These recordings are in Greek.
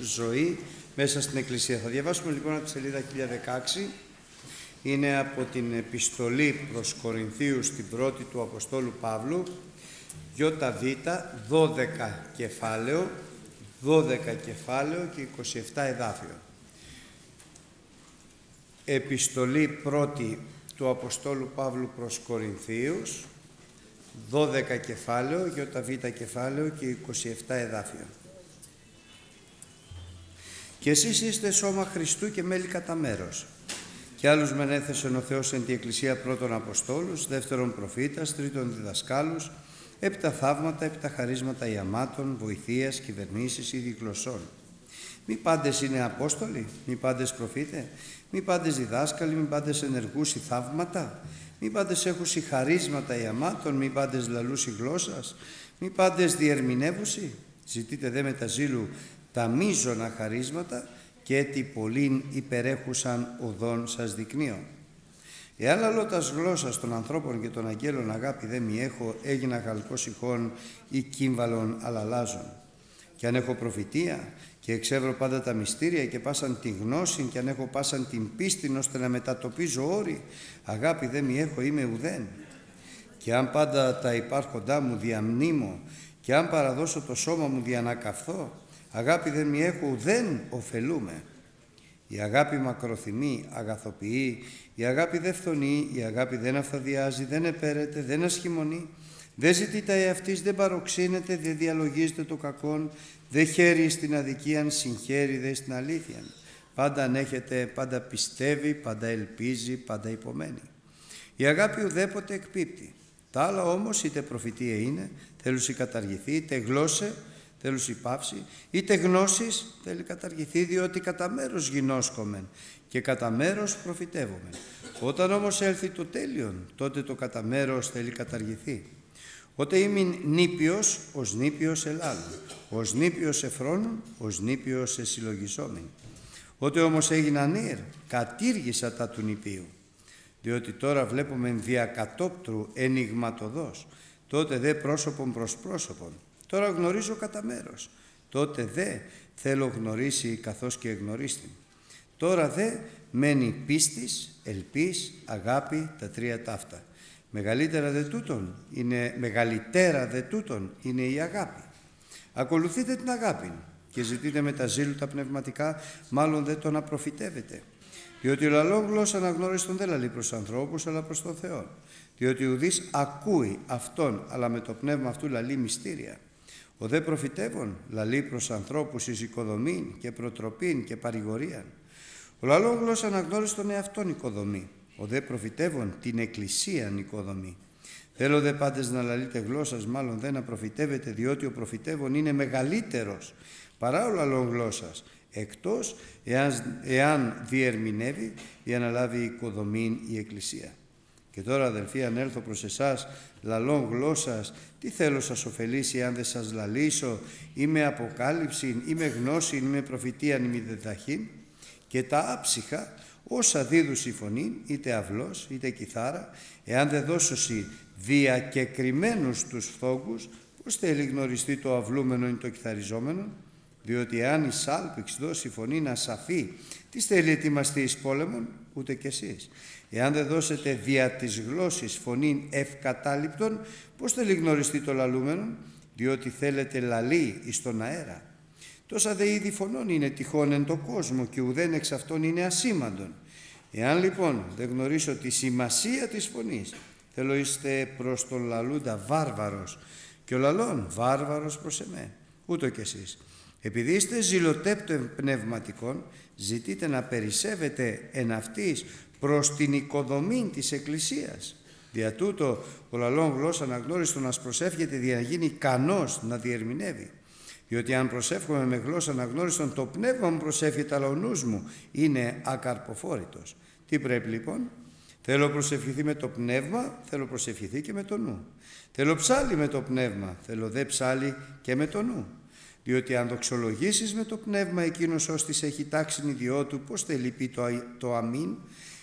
ζωή μέσα στην Εκκλησία. Θα διαβάσουμε λοιπόν από τη σελίδα 1016. Είναι από την επιστολή προς Κορινθίους την πρώτη του Αποστόλου Παύλου, ΙΒ, 12 κεφάλαιο, 12 κεφάλαιο και 27 εδάφιο. Επιστολή πρώτη του Αποστόλου Παύλου προς Κορινθίους, 12 κεφάλαιο, ΙΒ κεφάλαιο και 27 εδάφιο. Και εσείς είστε σώμα Χριστού και μέλη κατά μέρος. Και άλλους μεν έθεσεν ο Θεός εν τη Εκκλησία πρώτων Αποστόλους, δεύτερον προφήτας, τρίτον διδασκάλους, έπειτα θαύματα, έπειτα χαρίσματα ιαμάτων, βοηθείας, κυβερνήσεις ή γλωσσών. Μη πάντες είναι Απόστολοι, μη πάντες προφήτε, μη πάντες διδάσκαλοι, μη πάντες ενεργούς ή θαύματα, μη πάντες έχουσι χαρίσματα ιαμάτων, μη πάντες λαλούσι γλώσσας, μη πάντες διερμηνεύουσι. Ζητείτε δε με τα ζήλου τα μίζωνα χαρίσματα και τι πολλήν υπερέχουσαν οδόν σας δεικνύω. Εάν αλώτας γλώσσας των ανθρώπων και των αγγέλων αγάπη δεν μη έχω, έγινα γαλκός ηχών ή κύμβαλων αλλαλάζων. Και αν έχω προφητεία και εξεύρω πάντα τα μυστήρια και πάσαν τη γνώση και αν έχω πάσαν την πίστη ώστε να μετατοπίζω όρη, αγάπη δεν μη έχω είμαι ουδέν. Και αν πάντα τα υπάρχοντά μου διαμνήμω και αν παραδώσω το σώμα μου διανακαυθώ, Αγάπη δεν μη έχω, δεν ωφελούμε. Η αγάπη μακροθυμεί, αγαθοποιεί, η αγάπη δεν φθονεί, η αγάπη δεν αυθαδιάζει, δεν επέρεται, δεν ασχημονεί, δεν ζητεί τα εαυτής, δεν παροξύνεται, δεν διαλογίζεται το κακόν, δεν χαίρει στην αδικία, συγχαίρει δε στην αλήθεια. Πάντα ανέχεται, πάντα πιστεύει, πάντα ελπίζει, πάντα υπομένει. Η αγάπη ουδέποτε εκπίπτει. Τα άλλα όμως είτε προφητεία είναι, θέλουν καταργηθεί, είτε γλώσσε, θέλουν πάυση, είτε γνώσεις θέλει καταργηθεί, διότι κατά μέρος γινώσκομεν και κατά μέρος προφητεύομεν. Όταν όμως έλθει το τέλειον, τότε το κατά μέρος θέλει καταργηθεί. Ότε είμαι νήπιος, ως νήπιος ελάλου, ως νήπιος εφρόνων, ως νήπιος εσυλλογισόμεν. Ότε όμως έγινα νύρ, κατήργησα τα του νηπίου, διότι τώρα βλέπουμε διακατόπτρου ενηγματοδός, τότε δε πρόσωπον προς πρόσωπον, Τώρα γνωρίζω κατά μέρος. Τότε δε θέλω γνωρίσει καθώς και εγνωρίστη. Τώρα δε μένει πίστης, ελπίς, αγάπη, τα τρία ταύτα. Μεγαλύτερα δε τούτον είναι, μεγαλύτερα δε τούτον είναι η αγάπη. Ακολουθείτε την αγάπη και ζητείτε με τα ζήλου τα πνευματικά, μάλλον δεν το να προφητεύετε. Διότι ο λαλό γλώσσα αναγνώριστον δεν λαλεί προς ανθρώπους, αλλά προς τον Θεό. Διότι ουδής ακούει αυτόν, αλλά με το πνεύμα αυτού λαλεί μυστήρια. Ο δε προφητεύων λαλεί προς ανθρώπους εις οικοδομήν και προτροπήν και παρηγορίαν. Ο λαλό γλώσσα αναγνώρισε τον εαυτόν οικοδομή. Ο δε προφητεύων την εκκλησίαν οικοδομή. Θέλω δε πάντες να λαλείτε γλώσσας, μάλλον δεν να προφητεύετε, διότι ο προφητεύων είναι μεγαλύτερος παρά ο λαλό γλώσσας, εκτός εάν, εάν διερμηνεύει για να λάβει οικοδομήν η Εκκλησία. Και τώρα αδελφοί αν έλθω προς εσάς λαλών γλώσσας, τι θέλω σας ωφελήσει αν δεν σας λαλήσω, ή με αποκάλυψη, ή με γνώση, ή με προφητεία, ή με δεδαχήν. Και τα άψυχα, όσα δίδουσι φωνή, είτε αυλός, είτε κιθάρα, εάν δεν δώσωσι διακεκριμένους τους φθόγκους, πώς θέλει γνωριστεί το αυλούμενο ή το κιθαριζόμενο, διότι εάν η σάλπιξ δώσει φωνή να σαφεί, τι θέλει ετοιμαστεί εις πόλεμον, ούτε κι εσείς. Εάν δεν δώσετε δια της γλώσσης φωνήν ευκατάληπτον, πώς θέλει γνωριστεί το λαλούμενο, διότι θέλετε λαλή εις τον αέρα. Τόσα δε είδη φωνών είναι τυχόν εν το κόσμο και ουδέν εξ αυτών είναι ασήμαντον. Εάν λοιπόν δεν γνωρίσω τη σημασία της φωνής, θέλω είστε προς τον λαλούντα βάρβαρος και ο λαλών βάρβαρος προς εμέ, ούτω κι εσείς. Επειδή είστε ζηλοτέπτων πνευματικών, ζητείτε να περισσεύετε εν αυτής προς την οικοδομή της Εκκλησίας. Δια τούτο ο λαλόν γλώσσα αναγνώριστο να προσεύχεται για να γίνει κανός να διερμηνεύει. Διότι αν προσεύχομαι με γλώσσα αναγνώριστον το πνεύμα μου προσεύχεται αλλά ο νους μου είναι ακαρποφόρητος. Τι πρέπει λοιπόν, θέλω προσευχηθεί με το πνεύμα, θέλω προσευχηθεί και με το νου. Θέλω ψάλι με το πνεύμα, θέλω δε ψάλι και με το νου. Διότι αν δοξολογήσεις με το πνεύμα εκείνος ώστις έχει τάξει ιδιότου, πώς θέλει πει το, το αμήν,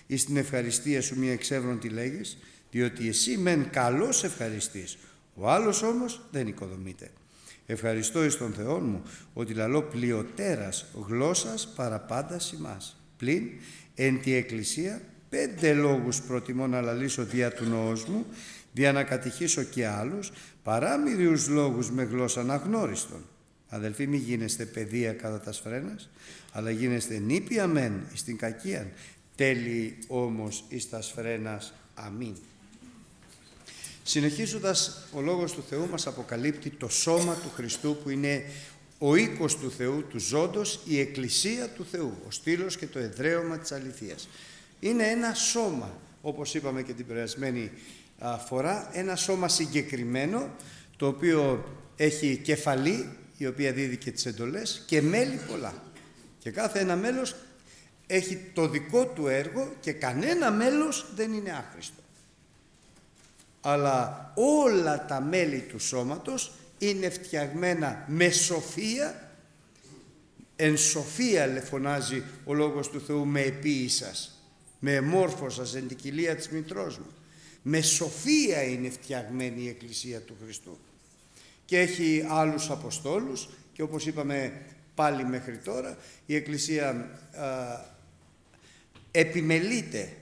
ή στην ευχαριστία σου μία εξεύρων τι λέγεις, διότι εσύ μεν καλός ευχαριστής, ο άλλος όμως δεν οικοδομείται. Ευχαριστώ εις τον Θεό μου ότι λαλώ πλειοτέρας γλώσσας παραπάντα ημάς. Πλην εν τη Εκκλησία πέντε λόγους προτιμώ να λαλήσω δια του νόος μου, δια να κατηχήσω και άλλους, παρά μυριούς λόγους με γλώσσα αναγνώριστον. Αδελφοί μη γίνεστε παιδεία κατά τας σφρένας, αλλά γίνεστε νήπια μεν εις την κακίαν, τέλει όμως εις τας σφρένας. Αμήν. Συνεχίζοντας, ο Λόγος του Θεού μας αποκαλύπτει το σώμα του Χριστού που είναι ο οίκος του Θεού, του ζώντος, η εκκλησία του Θεού, ο στήλος και το εδραίωμα της αληθείας. Είναι ένα σώμα, όπως είπαμε και την περασμένη φορά, ένα σώμα συγκεκριμένο, το οποίο έχει κεφαλή, η οποία δίδει και τις εντολές, και μέλη πολλά. Και κάθε ένα μέλος έχει το δικό του έργο και κανένα μέλος δεν είναι άχρηστο αλλά όλα τα μέλη του σώματος είναι φτιαγμένα με σοφία, εν σοφία λεφωνάζει ο Λόγος του Θεού με επίησας, με εμόρφωσας εν την κοιλία της μητρός μου. Με σοφία είναι φτιαγμένη η Εκκλησία του Χριστού. Και έχει άλλους Αποστόλους και όπως είπαμε πάλι μέχρι τώρα η Εκκλησία α, επιμελείται,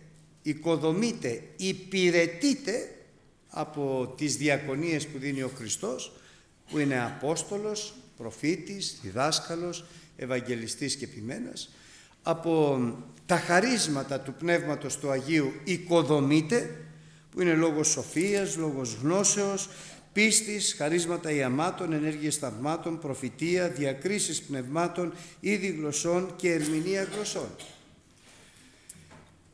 οικοδομείται, υπηρετείται από τις διακονίες που δίνει ο Χριστός, που είναι Απόστολος, προφήτης, διδάσκαλος, Ευαγγελιστής και ποιμένας, από τα χαρίσματα του Πνεύματος του Αγίου οικοδομείται, που είναι λόγος σοφίας, λόγος γνώσεως, πίστης, χαρίσματα ιαμάτων, ενέργειες θαυμάτων, προφητεία, διακρίσεις πνευμάτων, είδη γλωσσών και ερμηνεία γλωσσών.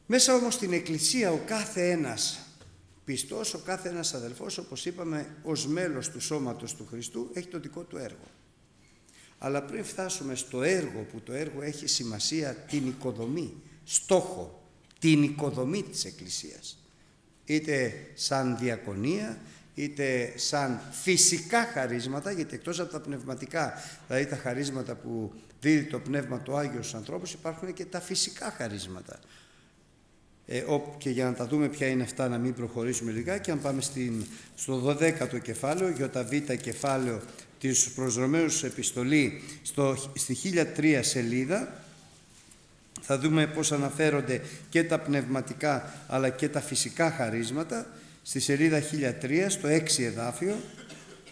Μέσα όμως στην Εκκλησία ο κάθε ένας Πιστός ο κάθε ένας αδελφός, όπως είπαμε, ως μέλος του σώματος του Χριστού, έχει το δικό του έργο. Αλλά πριν φτάσουμε στο έργο, που το έργο έχει σημασία την οικοδομή, στόχο, την οικοδομή της Εκκλησίας. Είτε σαν διακονία, είτε σαν φυσικά χαρίσματα, γιατί εκτός από τα πνευματικά, δηλαδή τα χαρίσματα που δίδει το Πνεύμα το Άγιο στους ανθρώπους, υπάρχουν και τα φυσικά χαρίσματα ε, και για να τα δούμε ποια είναι αυτά να μην προχωρήσουμε λιγάκι αν πάμε στην, στο 12ο κεφάλαιο Β κεφάλαιο της προς επιστολή στο, στη 1003 σελίδα. Θα δούμε πώς αναφέρονται και τα πνευματικά αλλά και τα φυσικά χαρίσματα. Στη σελίδα 1003 στο 6 εδάφιο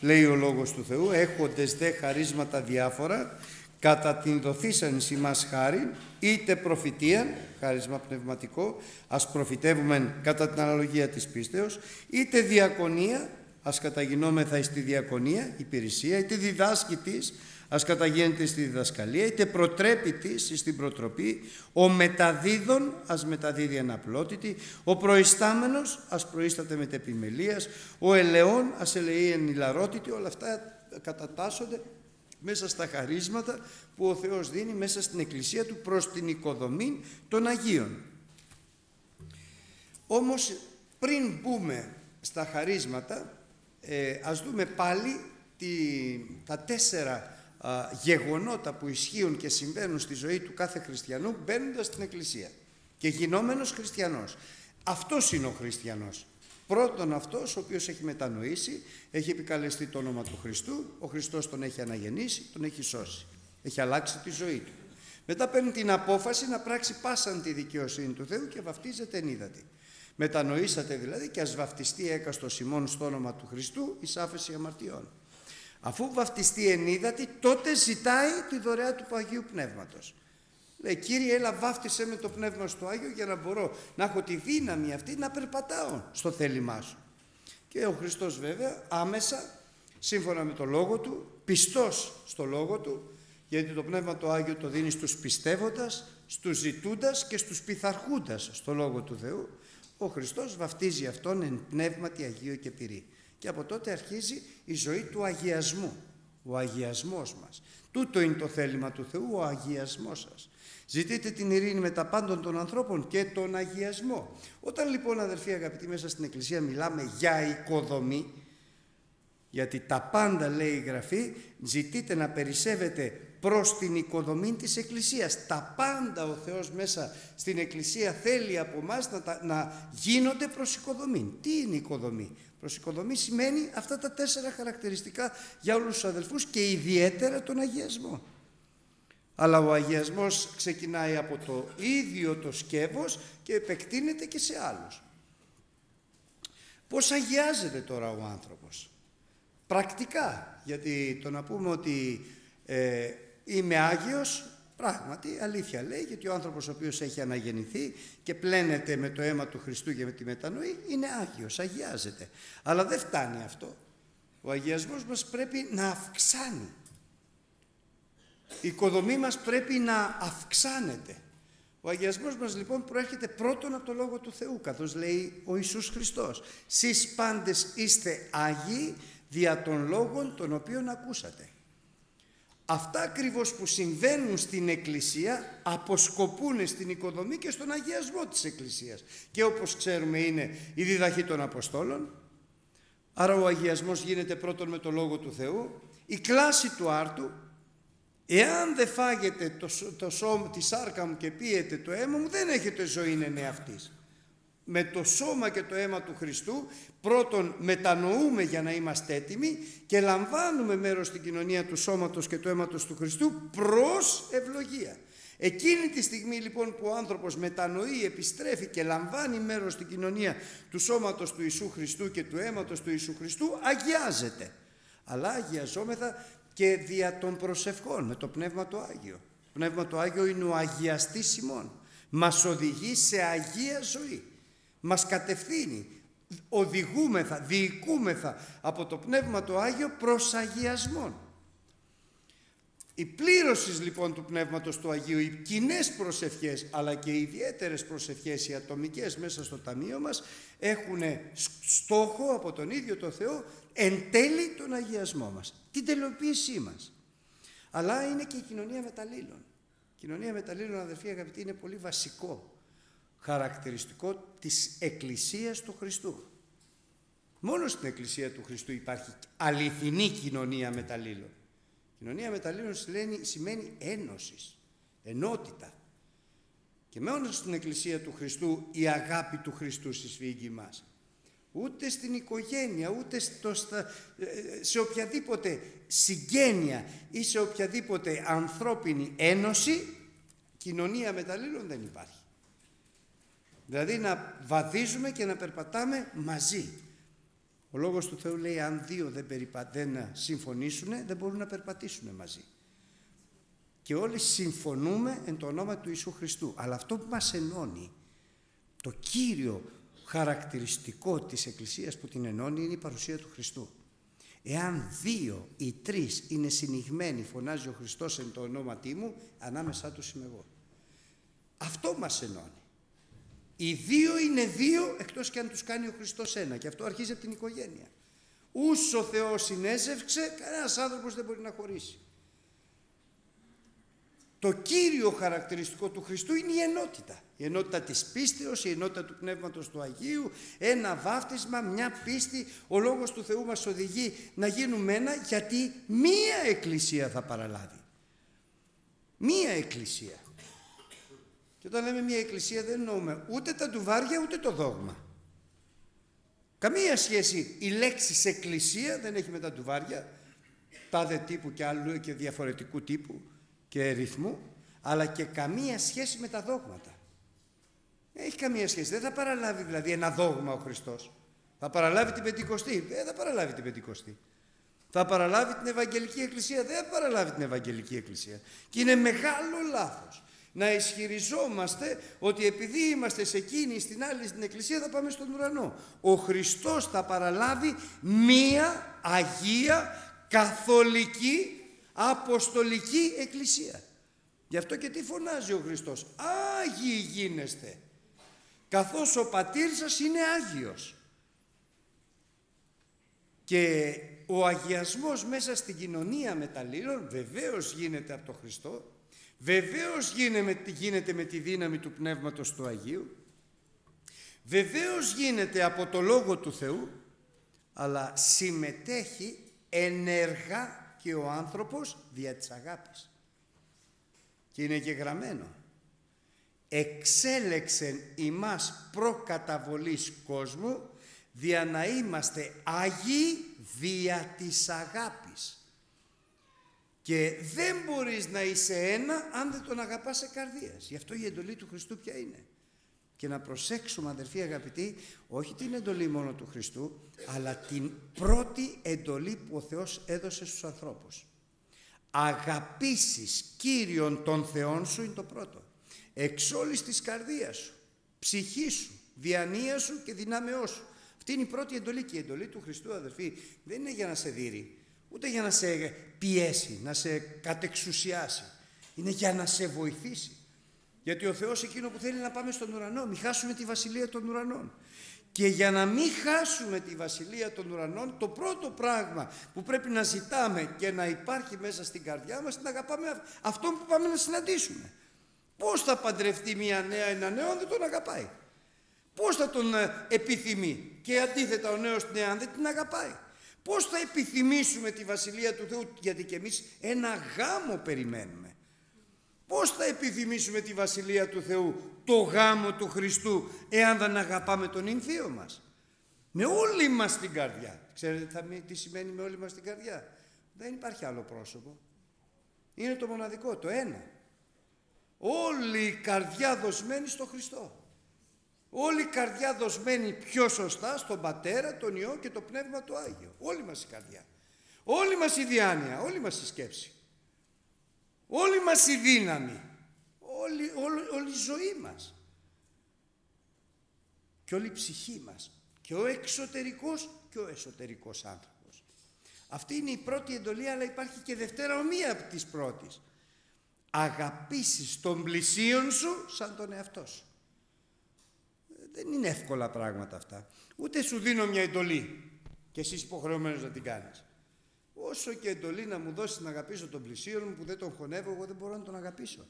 λέει ο Λόγος του Θεού έχοντες δε χαρίσματα διάφορα κατά την δοθήσαν εις μας χάρη, είτε προφητεία, χάρισμα πνευματικό, ας προφητεύουμε κατά την αναλογία της πίστεως, είτε διακονία, ας καταγινόμεθα στη διακονία, υπηρεσία, είτε διδάσκητης, ας καταγίνεται στη διδασκαλία, είτε προτρέπητης στην προτροπή, ο μεταδίδων ας μεταδίδει αναπλότητη, ο προϊστάμενος ας προϊστάται μετεπιμελίας, ο ελαιών ας ελεεί εν όλα αυτά κατατάσσονται μέσα στα χαρίσματα που ο Θεός δίνει μέσα στην Εκκλησία Του προς την οικοδομή των Αγίων. Όμως πριν μπούμε στα χαρίσματα, ε, ας δούμε πάλι τη, τα τέσσερα γεγονότα που ισχύουν και συμβαίνουν στη ζωή του κάθε χριστιανού μπαίνοντας στην Εκκλησία και γινόμενος χριστιανός. Αυτός είναι ο χριστιανός. Πρώτον αυτός ο οποίος έχει μετανοήσει, έχει επικαλεστεί το όνομα του Χριστού, ο Χριστός τον έχει αναγεννήσει, τον έχει σώσει. Έχει αλλάξει τη ζωή του. Μετά παίρνει την απόφαση να πράξει πάσαν τη δικαιοσύνη του Θεού και βαφτίζεται ενίδατη. Μετανοήσατε δηλαδή και ας βαφτιστεί έκαστος Σιμών στο όνομα του Χριστού εις άφεση αμαρτιών. Αφού βαφτιστεί ενίδατη, τότε ζητάει τη δωρεά του Παγίου Πνεύματος. Λέει, Κύριε, έλα βάφτισε με το Πνεύμα στο Άγιο για να μπορώ να έχω τη δύναμη αυτή να περπατάω στο θέλημά σου. Και ο Χριστός βέβαια άμεσα, σύμφωνα με το Λόγο Του, πιστός στο Λόγο Του, γιατί το Πνεύμα το Άγιο το δίνει στους πιστεύοντας, στους ζητούντας και στους πειθαρχούντας στο Λόγο του Θεού, ο Χριστός βαφτίζει αυτόν εν πνεύματι Αγίο και πυρή. Και από τότε αρχίζει η ζωή του αγιασμού, ο αγιασμός μας. Τούτο είναι το θέλημα του Θεού, ο αγιασμός σας. Ζητείτε την ειρήνη με τα πάντων των ανθρώπων και τον αγιασμό. Όταν λοιπόν αδερφοί αγαπητοί μέσα στην Εκκλησία μιλάμε για οικοδομή, γιατί τα πάντα λέει η Γραφή, ζητείτε να περισσεύετε προς την οικοδομή της Εκκλησίας. Τα πάντα ο Θεός μέσα στην Εκκλησία θέλει από εμά να, να γίνονται προς οικοδομή. Τι είναι οικοδομή; Προς οικοδομή σημαίνει αυτά τα τέσσερα χαρακτηριστικά για όλους τους αδελφούς και ιδιαίτερα τον αγιασμό. Αλλά ο αγιασμός ξεκινάει από το ίδιο το σκεύος και επεκτείνεται και σε άλλους. Πώς αγιάζεται τώρα ο άνθρωπος; Πρακτικά, γιατί το να πούμε ότι ε, είμαι Άγιος, πράγματι αλήθεια λέει, γιατί ο άνθρωπος ο οποίος έχει αναγεννηθεί και πλένεται με το αίμα του Χριστού και με τη μετανοή, είναι Άγιος, αγιάζεται. Αλλά δεν φτάνει αυτό. Ο αγιασμός μας πρέπει να αυξάνει. Η οικοδομή μας πρέπει να αυξάνεται. Ο αγιασμός μας λοιπόν προέρχεται πρώτον από το Λόγο του Θεού, καθώς λέει ο Ιησούς Χριστός. Σεις πάντες είστε Άγιοι δια των λόγων των οποίων ακούσατε. Αυτά ακριβώς που συμβαίνουν στην Εκκλησία αποσκοπούν στην οικοδομή και στον αγιασμό της Εκκλησίας. Και όπως ξέρουμε είναι η διδαχή των Αποστόλων. Άρα ο αγιασμός γίνεται πρώτον με το Λόγο του Θεού. Η κλάση του άρτου Εάν δεν φάγετε το, το σώμα, τη σάρκα μου και πίετε το αίμα μου, δεν έχετε ζωή είναι αυτής. Με το σώμα και το αίμα του Χριστού, πρώτον μετανοούμε για να είμαστε έτοιμοι και λαμβάνουμε μέρος στην κοινωνία του σώματος και του αίματος του Χριστού προς ευλογία. Εκείνη τη στιγμή λοιπόν που ο άνθρωπος μετανοεί, επιστρέφει και λαμβάνει μέρος στην κοινωνία του σώματος του Ιησού Χριστού και του αίματος του Ιησού Χριστού, αγιάζεται. Αλλά αγιαζόμεθα και δια των προσευχών με το Πνεύμα το Άγιο. Το Πνεύμα το Άγιο είναι ο αγιαστής ημών. Μας οδηγεί σε αγία ζωή. Μας κατευθύνει. Οδηγούμεθα, διοικούμεθα από το Πνεύμα το Άγιο προς αγιασμόν. Η πλήρωσης λοιπόν του Πνεύματος του Αγίου, οι κοινές προσευχές αλλά και οι ιδιαίτερες προσευχές, οι ατομικές μέσα στο ταμείο μας έχουν στόχο από τον ίδιο το Θεό εν τέλει τον αγιασμό μας, την τελειοποίησή μας. Αλλά είναι και η κοινωνία μεταλλήλων. Η κοινωνία μεταλλήλων αδερφοί αγαπητοί είναι πολύ βασικό χαρακτηριστικό της Εκκλησίας του Χριστού. Μόνος στην Εκκλησία του Χριστού υπάρχει αληθινή κοινωνία μεταλλήλων. Κοινωνία μεταλλήλων σημαίνει ένωσης, ενότητα. Και μόνος στην Εκκλησία του Χριστού η αγάπη του Χριστού συσφίγγει μας. Ούτε στην οικογένεια, ούτε στο, ε, σε οποιαδήποτε συγγένεια ή σε οποιαδήποτε ανθρώπινη ένωση, κοινωνία μεταλλήλων δεν υπάρχει. Δηλαδή να βαδίζουμε και να περπατάμε μαζί. Ο Λόγος του Θεού λέει αν δύο δεν, περιπα... δεν συμφωνήσουν δεν μπορούν να περπατήσουν μαζί. Και όλοι συμφωνούμε εν το όνομα του Ιησού Χριστού. Αλλά αυτό που μας ενώνει, το κύριο χαρακτηριστικό της Εκκλησίας που την ενώνει είναι η παρουσία του Χριστού. Εάν δύο ή τρεις είναι συνηγμένοι, φωνάζει ο Χριστός εν το ονόματί μου, ανάμεσά τους είμαι εγώ. Αυτό μας ενώνει. Οι δύο είναι δύο εκτός και αν τους κάνει ο Χριστός ένα και αυτό αρχίζει από την οικογένεια. Ούσο Θεός συνέζευξε, κανένας άνθρωπος δεν μπορεί να χωρίσει. Το κύριο χαρακτηριστικό του Χριστού είναι η ενότητα. Η ενότητα της πίστεως, η ενότητα του Πνεύματος του Αγίου, ένα βάφτισμα, μια πίστη. Ο Λόγος του Θεού μας οδηγεί να γίνουμε ένα γιατί μία εκκλησία θα παραλάβει. Μία εκκλησία. Και όταν λέμε μια εκκλησία δεν εννοούμε ούτε τα τουβάρια ούτε το δόγμα. Καμία σχέση η λέξη εκκλησία δεν έχει με τα τουβάρια, τάδε τύπου και άλλου και διαφορετικού τύπου και ρυθμού, αλλά και καμία σχέση με τα δόγματα. Έχει καμία σχέση. Δεν θα παραλάβει δηλαδή ένα δόγμα ο Χριστός. Θα παραλάβει την Πεντηκοστή. Δεν θα παραλάβει την Πεντηκοστή. Θα παραλάβει την Ευαγγελική Εκκλησία. Δεν θα παραλάβει την Ευαγγελική Εκκλησία. Και είναι μεγάλο λάθος να ισχυριζόμαστε ότι επειδή είμαστε σε εκείνη στην άλλη στην Εκκλησία θα πάμε στον ουρανό. Ο Χριστός θα παραλάβει μία Αγία Καθολική Αποστολική Εκκλησία. Γι' αυτό και τι φωνάζει ο Χριστός. Άγιοι γίνεστε. Καθώς ο πατήρ σας είναι Άγιος. Και ο αγιασμός μέσα στην κοινωνία μεταλλήλων βεβαίως γίνεται από τον Χριστό Βεβαίως γίνεται με τη δύναμη του Πνεύματος του Αγίου. Βεβαίως γίνεται από το Λόγο του Θεού, αλλά συμμετέχει ενεργά και ο άνθρωπος δια της αγάπης. Και είναι και γραμμένο. Εξέλεξεν ημάς προκαταβολής κόσμου δια να είμαστε Άγιοι δια της αγάπης. Και δεν μπορείς να είσαι ένα αν δεν τον αγαπάς σε καρδίας. Γι' αυτό η εντολή του Χριστού ποια είναι; Και να προσέξουμε αδερφοί αγαπητοί, όχι την εντολή μόνο του Χριστού, αλλά την πρώτη εντολή που ο Θεός έδωσε στους ανθρώπους. Αγαπήσεις Κύριον των Θεών σου είναι το πρώτο. Εξ όλης της καρδίας σου, ψυχή σου, διανία σου και δυνάμεώς σου. Αυτή είναι η πρώτη εντολή και η εντολή του Χριστού αδερφοί δεν είναι για να σε δείρει, ούτε για να σε πιέσει, να σε κατεξουσιάσει. Είναι για να σε βοηθήσει. Γιατί ο Θεός εκείνο που θέλει να πάμε στον ουρανό, μην χάσουμε τη βασιλεία των ουρανών. Και για να μην χάσουμε τη βασιλεία των ουρανών, το πρώτο πράγμα που πρέπει να ζητάμε και να υπάρχει μέσα στην καρδιά μας, είναι να αγαπάμε αυτόν που πάμε να συναντήσουμε. Πώς θα παντρευτεί μια νέα ένα νέο αν δεν τον αγαπάει. Πώς θα τον ε, επιθυμεί και αντίθετα ο νέος νέα αν δεν την αγαπάει. Πώς θα επιθυμήσουμε τη Βασιλεία του Θεού γιατί και εμείς ένα γάμο περιμένουμε. Πώς θα επιθυμήσουμε τη Βασιλεία του Θεού, το γάμο του Χριστού, εάν δεν αγαπάμε τον υμφίο μας; Με όλη μας την καρδιά. Ξέρετε θα, τι σημαίνει με όλη μας την καρδιά; Δεν υπάρχει άλλο πρόσωπο. Είναι το μοναδικό, το ένα. Όλη η καρδιά δοσμένη στο Χριστό. Όλη η καρδιά δοσμένη πιο σωστά στον Πατέρα, τον Υιό και το Πνεύμα του Άγιο. Όλη μας η καρδιά. Όλη μας η διάνοια, όλη μας η σκέψη. Όλη μας η δύναμη. Όλη, όλη, η ζωή μας. Και όλη η ψυχή μας. Και ο εξωτερικός και ο εσωτερικός άνθρωπος. Αυτή είναι η πρώτη εντολή αλλά υπάρχει και δευτέρα ομοία από της πρώτης. Αγαπήσεις τον πλησίον σου σαν τον εαυτό σου. Δεν είναι εύκολα πράγματα αυτά. Ούτε σου δίνω μια εντολή και εσύ υποχρεωμένος να την κάνεις. Όσο και εντολή να μου δώσεις να αγαπήσω τον πλησίον μου που δεν τον χωνεύω, εγώ δεν μπορώ να τον αγαπήσω.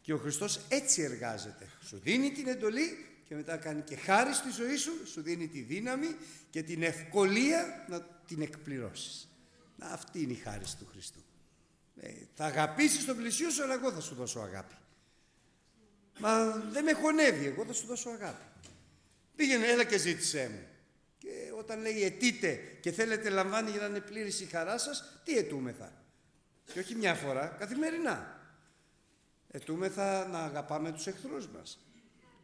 Και ο Χριστός έτσι εργάζεται. Σου δίνει την εντολή και μετά κάνει και χάρη στη ζωή σου, σου δίνει τη δύναμη και την ευκολία να την εκπληρώσεις. Αυτή είναι η χάρη του Χριστού. Ε, θα αγαπήσεις τον πλησίον σου, αλλά εγώ θα σου δώσω αγάπη. Μα δεν με χωνεύει, εγώ θα σου δώσω αγάπη. Πήγαινε, έλα και ζήτησέ μου. Και όταν λέει αιτείτε και θέλετε λαμβάνει για να είναι πλήρης η χαρά σας, τι αιτούμεθα. Και όχι μια φορά, καθημερινά. Αιτούμεθα να αγαπάμε τους εχθρούς μας.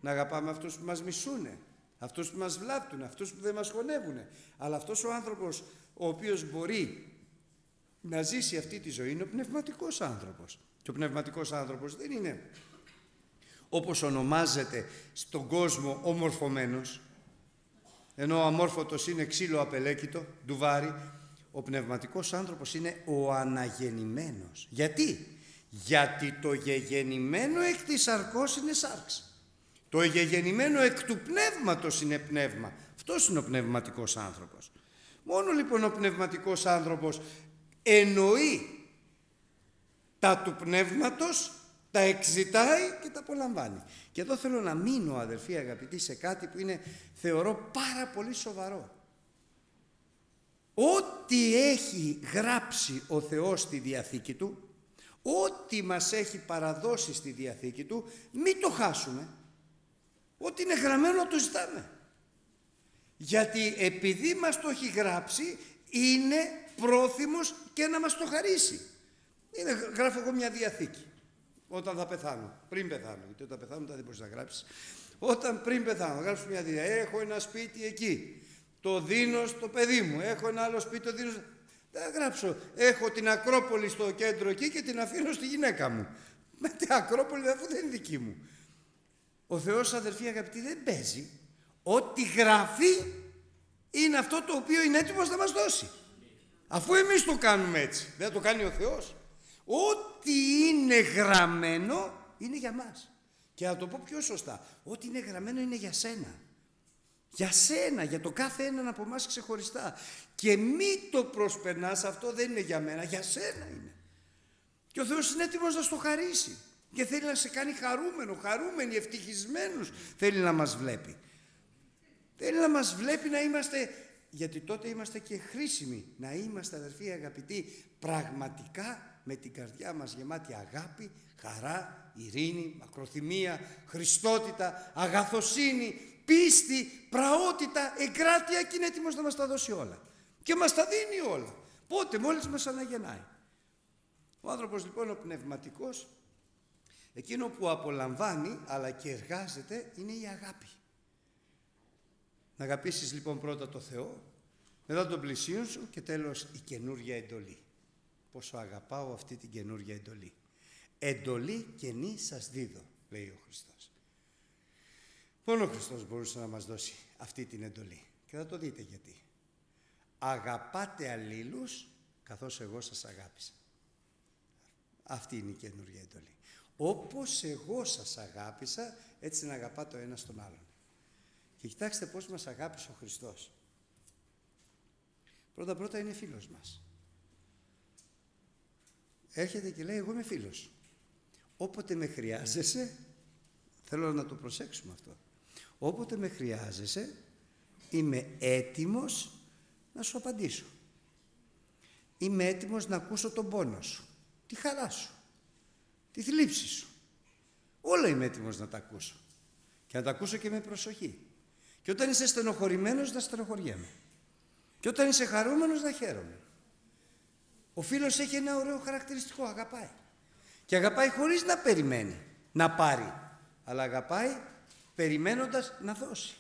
Να αγαπάμε αυτούς που μας μισούνε. Αυτούς που μας βλάπτουν, αυτούς που δεν μας χωνεύουν. Αλλά αυτός ο άνθρωπος ο οποίος μπορεί να ζήσει αυτή τη ζωή είναι ο πνευματικός άνθρωπος. Και ο πνευματικός άνθρωπος δεν είναι όπως ονομάζεται στον κόσμο ομορφωμένος, ενώ ο αμόρφωτος είναι ξύλο απελέκητο, ντουβάρι, ο πνευματικός άνθρωπος είναι ο αναγεννημένος. Γιατί; Γιατί το γεγεννημένο εκ της αρκός είναι σάρξη. Το γεγεννημένο εκ του πνεύματος είναι πνεύμα. Αυτός είναι ο πνευματικός άνθρωπος. Μόνο λοιπόν ο πνευματικός άνθρωπος εννοεί τα του πνεύματος τα εξητάει και τα απολαμβάνει. Και εδώ θέλω να μείνω αδερφοί αγαπητοί σε κάτι που είναι θεωρώ πάρα πολύ σοβαρό. Ό,τι έχει γράψει ο Θεός στη Διαθήκη Του, ό,τι μας έχει παραδώσει στη Διαθήκη Του, μην το χάσουμε. Ό,τι είναι γραμμένο το ζητάμε. Γιατί επειδή μας το έχει γράψει, είναι πρόθυμος και να μας το χαρίσει. Είναι, γράφω εγώ μια Διαθήκη όταν θα πεθάνω. Πριν πεθάνω. Γιατί όταν πεθάνω δεν μπορείς να γράψεις. Όταν πριν πεθάνω, γράψω μια δίδα. Έχω ένα σπίτι εκεί. Το δίνω στο παιδί μου. Έχω ένα άλλο σπίτι, το δίνω. Δεν γράψω. Έχω την Ακρόπολη στο κέντρο εκεί και την αφήνω στη γυναίκα μου. Με την Ακρόπολη αφού δεν είναι δική μου. Ο Θεός, αδερφοί αγαπητοί, δεν παίζει. Ό,τι γράφει είναι αυτό το οποίο είναι έτοιμος να μας δώσει. Αφού εμείς το κάνουμε έτσι. Δεν το κάνει ο Θεός. Ό,τι είναι γραμμένο είναι για μας. Και να το πω πιο σωστά, ό,τι είναι γραμμένο είναι για σένα. Για σένα, για το κάθε έναν από εμάς ξεχωριστά. Και μη το προσπερνάς, αυτό δεν είναι για μένα, για σένα είναι. Και ο Θεός είναι έτοιμος να στο χαρίσει. Και θέλει να σε κάνει χαρούμενο, χαρούμενοι, ευτυχισμένους θέλει να μας βλέπει. Θέλει να μας βλέπει να είμαστε, γιατί τότε είμαστε και χρήσιμοι, να είμαστε αδερφοί αγαπητοί, πραγματικά με την καρδιά μας γεμάτη αγάπη, χαρά, ειρήνη, μακροθυμία, χριστότητα, αγαθοσύνη, πίστη, πραότητα, εγκράτεια και είναι έτοιμος να μας τα δώσει όλα. Και μας τα δίνει όλα. Πότε, μόλις μας αναγεννάει. Ο άνθρωπος λοιπόν ο πνευματικός, εκείνο που απολαμβάνει αλλά και εργάζεται είναι η αγάπη. Να αγαπήσεις λοιπόν πρώτα το Θεό, μετά τον πλησίον σου και τέλος η καινούργια εντολή. Πόσο αγαπάω αυτή την καινούργια εντολή. Εντολή καινή σας δίδω, λέει ο Χριστός. Μόνο ο Χριστός μπορούσε να μας δώσει αυτή την εντολή. Και θα το δείτε γιατί. Αγαπάτε αλλήλους καθώς εγώ σας αγάπησα. Αυτή είναι η καινούργια εντολή. Όπως εγώ σας αγάπησα, έτσι να αγαπάτε ο ένας τον άλλον. Και κοιτάξτε πώς μας αγάπησε ο Χριστός. Πρώτα πρώτα είναι φίλος μας. Έρχεται και λέει εγώ είμαι φίλος. Όποτε με χρειάζεσαι, θέλω να το προσέξουμε αυτό. Όποτε με χρειάζεσαι, είμαι έτοιμος να σου απαντήσω. Είμαι έτοιμος να ακούσω τον πόνο σου, τη χαρά σου, τη θλίψη σου. Όλα είμαι έτοιμος να τα ακούσω. Και να τα ακούσω και με προσοχή. Και όταν είσαι στενοχωρημένος να στενοχωριέμαι. Και όταν είσαι χαρούμενος να χαίρομαι. Ο φίλος έχει ένα ωραίο χαρακτηριστικό, αγαπάει. Και αγαπάει χωρίς να περιμένει, να πάρει. Αλλά αγαπάει περιμένοντας να δώσει.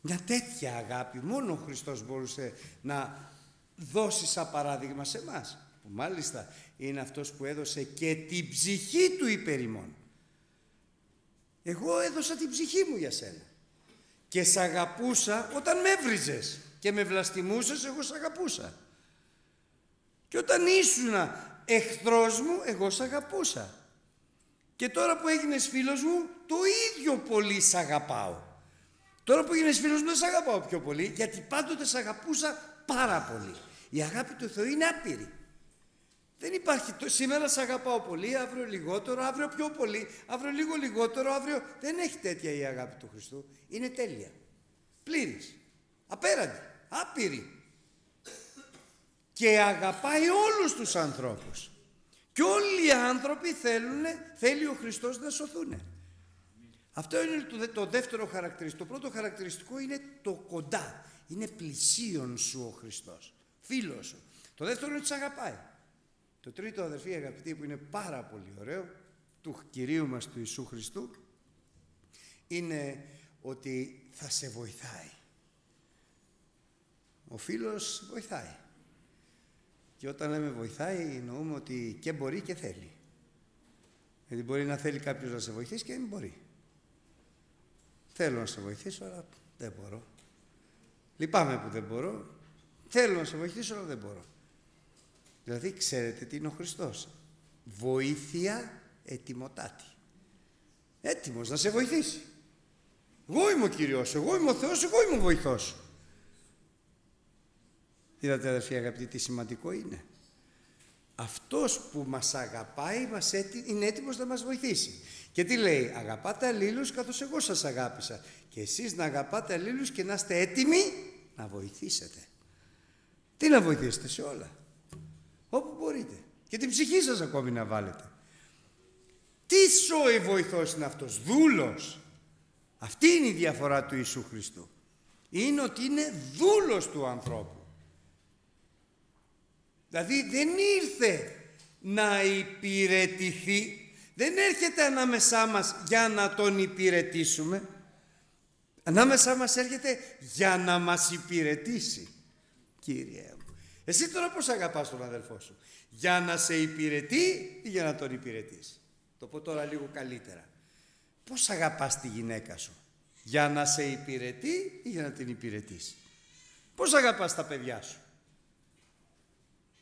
Μια τέτοια αγάπη μόνο ο Χριστός μπορούσε να δώσει σαν παράδειγμα σε μας. Που μάλιστα είναι αυτός που έδωσε και την ψυχή του υπερημών. Εγώ έδωσα την ψυχή μου για σένα. Και σ' αγαπούσα όταν με έβριζες και με βλαστημούσες, εγώ σ' αγαπούσα. Και όταν ήσουν εχθρός μου, εγώ σ' αγαπούσα. Και τώρα που έγινες φίλος μου, το ίδιο πολύ σ' αγαπάω. Τώρα που έγινες φίλος μου δεν σ' αγαπάω πιο πολύ, γιατί πάντοτε σ' αγαπούσα πάρα πολύ. Η αγάπη του Θεού είναι άπειρη. Δεν υπάρχει, το, σήμερα σε αγαπάω πολύ, αύριο λιγότερο, αύριο πιο πολύ, αύριο λίγο λιγότερο, αύριο... Δεν έχει τέτοια η αγάπη του Χριστού. Είναι τέλεια. Πλήρης. Απέραντη. Άπειρη. Και αγαπάει όλους τους ανθρώπους. Και όλοι οι άνθρωποι θέλουν, θέλει ο Χριστός να σωθούν. Αυτό είναι το, το δεύτερο χαρακτηριστικό. Το πρώτο χαρακτηριστικό είναι το κοντά. Είναι πλησίον σου ο Χριστός. Φίλος σου. Το δεύτερο είναι ότι αγαπάει. Το τρίτο αδερφοί αγαπητοί που είναι πάρα πολύ ωραίο του Κυρίου μας του Ιησού Χριστού είναι ότι θα σε βοηθάει. Ο φίλος βοηθάει. Και όταν λέμε βοηθάει εννοούμε ότι και μπορεί και θέλει. Γιατί μπορεί να θέλει κάποιος να σε βοηθήσει και δεν μπορεί. Θέλω να σε βοηθήσω αλλά δεν μπορώ. Λυπάμαι που δεν μπορώ. Θέλω να σε βοηθήσω αλλά δεν μπορώ. Δηλαδή ξέρετε τι είναι ο Χριστός. Βοήθεια ετοιμοτάτη. Έτοιμος να σε βοηθήσει. Εγώ είμαι ο Κύριος, εγώ είμαι ο Θεός, εγώ είμαι ο βοηθός σου. Είδατε αδερφοί αγαπητοί τι σημαντικό είναι. Αυτός που μας αγαπάει μας είναι έτοιμος να μας βοηθήσει. Και τι λέει, αγαπάτε αλλήλους καθώς εγώ σας αγάπησα. Και εσείς να αγαπάτε αλλήλους και να είστε έτοιμοι να βοηθήσετε. Τι να βοηθήσετε σε όλα. Όπου μπορείτε. Και την ψυχή σας ακόμη να βάλετε. Τι σόι βοηθός είναι αυτός. Δούλος. Αυτή είναι η διαφορά του Ιησού Χριστού. Είναι ότι είναι δούλος του ανθρώπου. Δηλαδή δεν ήρθε να υπηρετηθεί, δεν έρχεται ανάμεσά μας για να τον υπηρετήσουμε. Ανάμεσά μας έρχεται για να μας υπηρετήσει. Κύριε μου. Εσύ τώρα πώς αγαπάς τον αδελφό σου. Για να σε υπηρετεί ή για να τον υπηρετήσει. Το πω τώρα λίγο καλύτερα. Πώς αγαπάς τη γυναίκα σου. Για να σε υπηρετεί ή για να την υπηρετήσει. Πώς αγαπάς τα παιδιά σου.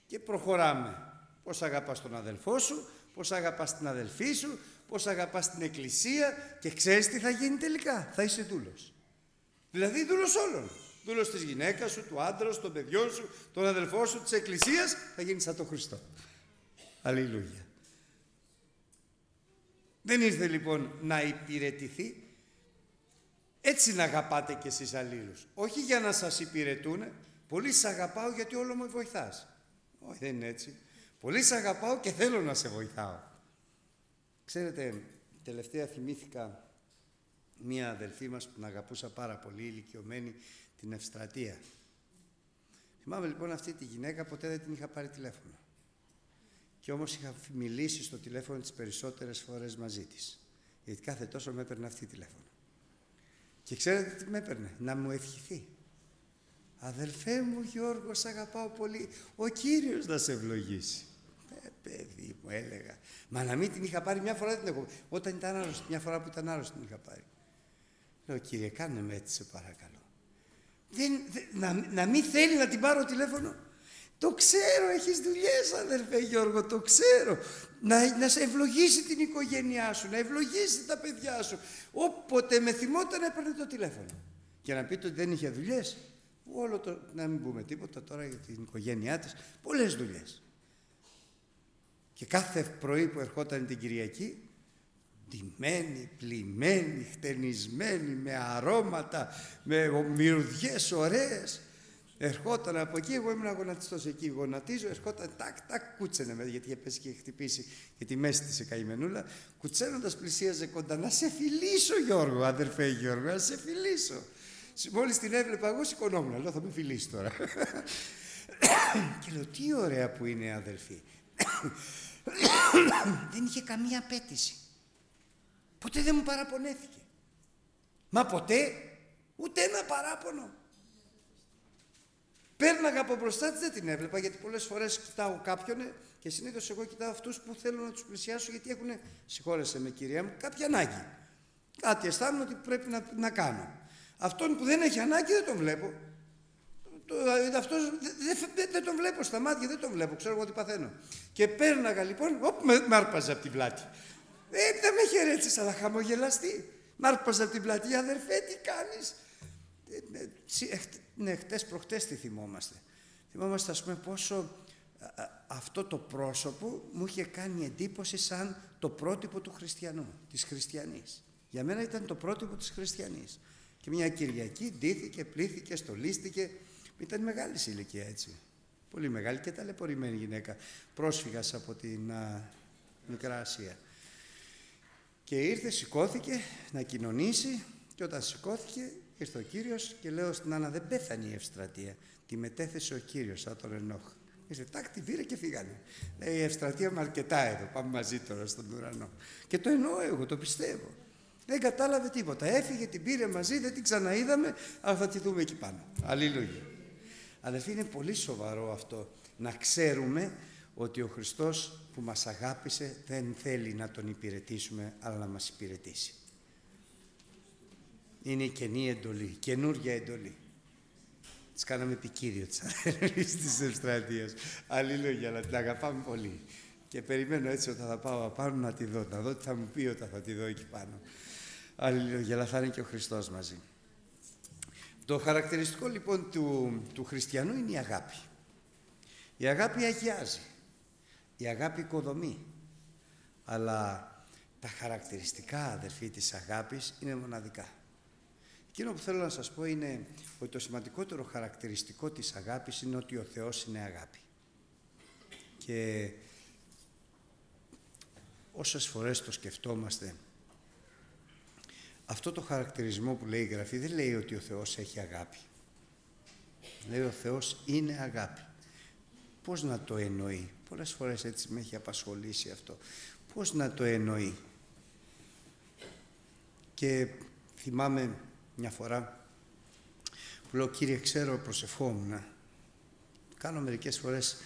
Και προχωράμε. Πώς αγαπάς τον αδελφό σου, πώς αγαπάς την αδελφή σου, πώς αγαπάς την εκκλησία και ξέρεις τι θα γίνει τελικά. Θα είσαι δούλος. Δηλαδή δούλος όλων. Δούλος της γυναίκας σου, του άντρα σου, των παιδιών σου, των αδελφών σου, της εκκλησίας, θα γίνεις σαν τον Χριστό. Αλληλούια. Δεν ήρθε λοιπόν να υπηρετηθεί. Έτσι να αγαπάτε κι εσείς αλλήλους. Όχι για να σας υπηρετούν. Πολύ σας αγαπάω γιατί όλο μου βοηθάς. Όχι δεν είναι έτσι. Πολύ σε αγαπάω και θέλω να σε βοηθάω. Ξέρετε, τελευταία θυμήθηκα μία αδελφή μας που την αγαπούσα πάρα πολύ, ηλικιωμένη, την Ευστρατεία. Θυμάμαι λοιπόν αυτή τη γυναίκα, ποτέ δεν την είχα πάρει τηλέφωνο. Και όμως είχα μιλήσει στο τηλέφωνο τις περισσότερες φορές μαζί της. Γιατί κάθε τόσο με έπαιρνε αυτή τηλέφωνο. Και ξέρετε τι με έπαιρνε, να μου ευχηθεί. Αδελφέ μου Γιώργος, σ' αγαπάω πολύ, ο Κύριος να σε ευλογήσει. Ε, παιδί μου, έλεγα. Μα να μην την είχα πάρει μια φορά την έχω. Όταν ήταν άρρωστη, μια φορά που ήταν άρρωστη την είχα πάρει. Λέω, κύριε, κάνε με έτσι, σε παρακαλώ. Δεν, να, να μην θέλει να την πάρω τηλέφωνο. Το ξέρω, έχεις δουλειές αδερφέ Γιώργο, το ξέρω. Να, να σε ευλογήσει την οικογένειά σου, να ευλογήσει τα παιδιά σου. Όποτε με θυμόταν έπαιρνε το τηλέφωνο. Και να πείτε ότι δεν είχε δουλειές. Όλο το, να μην πούμε τίποτα τώρα για την οικογένειά της. Πολλές δουλειές. Και κάθε πρωί που ερχόταν την Κυριακή, ντυμένη, πλημμένη, χτενισμένη, με αρώματα, με μυρουδιές ωραίες, ερχόταν από εκεί, εγώ ήμουν γονατιστός εκεί, γονατίζω, ερχόταν τάκ, τάκ, κούτσενε με, γιατί είχε πέσει και χτυπήσει για τη μέση της η καημενούλα, κουτσένοντας πλησίαζε κοντά, να σε φιλήσω Γιώργο, αδερφέ Γιώργο, να σε φιλήσω. Μόλις την έβλεπα εγώ σηκωνόμουν, λέω θα με φιλήσει τώρα. και λέω τι ωραία που είναι αδελφή. δεν είχε καμία απέτηση. Ποτέ δεν μου παραπονέθηκε. Μα ποτέ ούτε ένα παράπονο. Πέρναγα από μπροστά της, δεν την έβλεπα γιατί πολλές φορές κοιτάω κάποιον και συνήθως εγώ κοιτάω αυτούς που θέλω να τους πλησιάσω γιατί έχουν, συγχώρεσε με κυρία μου, κάποια ανάγκη. Κάτι αισθάνομαι ότι πρέπει να, να κάνω. Αυτόν που δεν έχει ανάγκη δεν τον βλέπω. Το, αυτός, δεν, δεν, τον βλέπω στα μάτια, δεν τον βλέπω, ξέρω εγώ τι παθαίνω. Και πέρναγα λοιπόν, όπ, με, με άρπαζε από την πλάτη. Ε, δεν με χαιρέτησε, αλλά χαμογελαστή. Μ' άρπαζε από την πλάτη, αδερφέ, τι κάνεις; Ε, ε, ναι, χτες προχτές τι θυμόμαστε. Θυμόμαστε, ας πούμε, πόσο αυτό το πρόσωπο μου είχε κάνει εντύπωση σαν το πρότυπο του χριστιανού, της χριστιανής. Για μένα ήταν το πρότυπο της χριστιανής. Και μια Κυριακή ντύθηκε, πλήθηκε, στολίστηκε. Ήταν μεγάλη ηλικία έτσι. Πολύ μεγάλη και ταλαιπωρημένη γυναίκα. Πρόσφυγας από την α, Μικρά Ασία. Και ήρθε, σηκώθηκε να κοινωνήσει και όταν σηκώθηκε ήρθε ο Κύριος και λέω στην Άννα δεν πέθανε η ευστρατεία. Τη μετέθεσε ο Κύριος σαν τον Ενόχ. Ήρθε τάκ, την πήρε και φύγανε. Λέει η ευστρατεία με αρκετά εδώ, πάμε μαζί τώρα στον ουρανό. Και το εννοώ εγώ, το πιστεύω. Δεν κατάλαβε τίποτα. Έφυγε, την πήρε μαζί, δεν την ξαναείδαμε, αλλά θα τη δούμε εκεί πάνω. Αλληλούια. Αδελφοί, είναι πολύ σοβαρό αυτό να ξέρουμε ότι ο Χριστός που μας αγάπησε δεν θέλει να τον υπηρετήσουμε, αλλά να μας υπηρετήσει. Είναι η καινή εντολή, καινούργια εντολή. Τις κάναμε επικύριο της αδελφής της Ευστρατείας. Αλληλούια, αλλά την αγαπάμε πολύ. Και περιμένω έτσι όταν θα πάω απάνω να τη δω, να δω τι θα μου πει όταν θα τη δω εκεί πάνω. Αλληλούια, αλλά θα είναι και ο Χριστός μαζί. Το χαρακτηριστικό λοιπόν του, του χριστιανού είναι η αγάπη. Η αγάπη αγιάζει. Η αγάπη οικοδομεί. Αλλά τα χαρακτηριστικά, αδερφοί, της αγάπης είναι μοναδικά. Εκείνο που θέλω να σας πω είναι ότι το σημαντικότερο χαρακτηριστικό της αγάπης είναι ότι ο Θεός είναι αγάπη. Και όσες φορές το σκεφτόμαστε, αυτό το χαρακτηρισμό που λέει η Γραφή δεν λέει ότι ο Θεός έχει αγάπη. Λέει ο Θεός είναι αγάπη. Πώς να το εννοεί; Πολλές φορές έτσι με έχει απασχολήσει αυτό. Πώς να το εννοεί; Και θυμάμαι μια φορά που λέω «Κύριε, ξέρω, προσευχόμουν». Κάνω μερικές φορές,